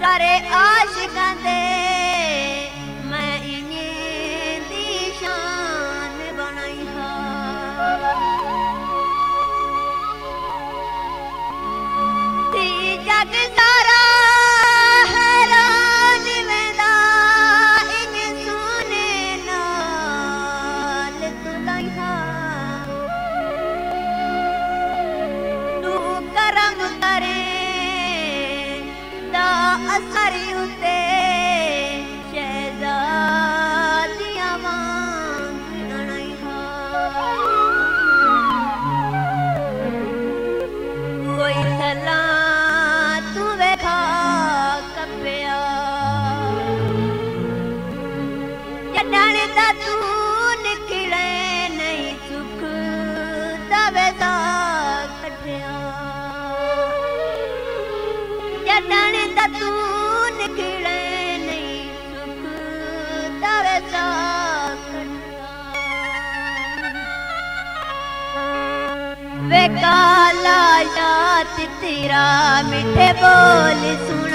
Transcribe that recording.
सारे आश कंदे मां इशान बी हा मि बोल